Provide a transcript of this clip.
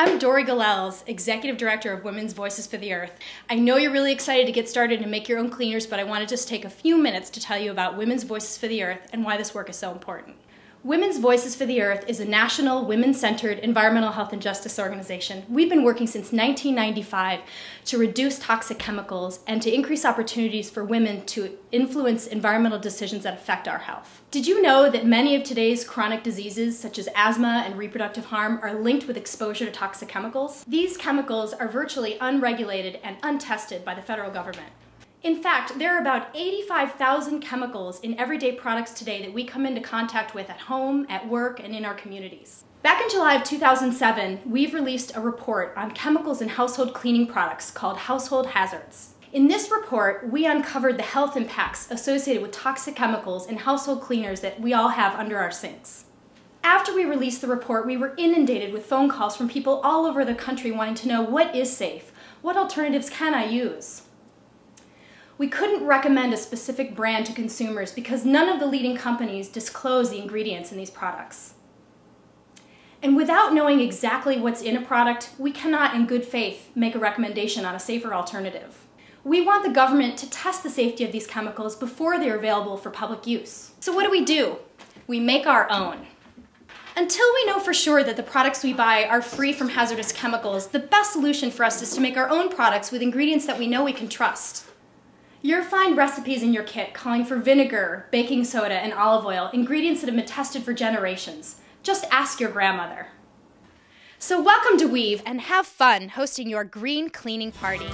I'm Dori Gilels, Executive Director of Women's Voices for the Earth. I know you're really excited to get started and make your own cleaners, but I want to just take a few minutes to tell you about Women's Voices for the Earth and why this work is so important. Women's Voices for the Earth is a national, women centered environmental health and justice organization. We've been working since 1995 to reduce toxic chemicals and to increase opportunities for women to influence environmental decisions that affect our health. Did you know that many of today's chronic diseases, such as asthma and reproductive harm, are linked with exposure to toxic chemicals? These chemicals are virtually unregulated and untested by the federal government. In fact, there are about 85,000 chemicals in everyday products today that we come into contact with at home, at work, and in our communities. Back in July of 2007, we've released a report on chemicals in household cleaning products called Household Hazards. In this report, we uncovered the health impacts associated with toxic chemicals in household cleaners that we all have under our sinks. After we released the report, we were inundated with phone calls from people all over the country wanting to know what is safe? What alternatives can I use? We couldn't recommend a specific brand to consumers because none of the leading companies disclose the ingredients in these products. And without knowing exactly what's in a product, we cannot in good faith make a recommendation on a safer alternative. We want the government to test the safety of these chemicals before they're available for public use. So what do we do? We make our own. Until we know for sure that the products we buy are free from hazardous chemicals, the best solution for us is to make our own products with ingredients that we know we can trust. You'll find recipes in your kit calling for vinegar, baking soda, and olive oil, ingredients that have been tested for generations. Just ask your grandmother. So welcome to Weave and have fun hosting your green cleaning party.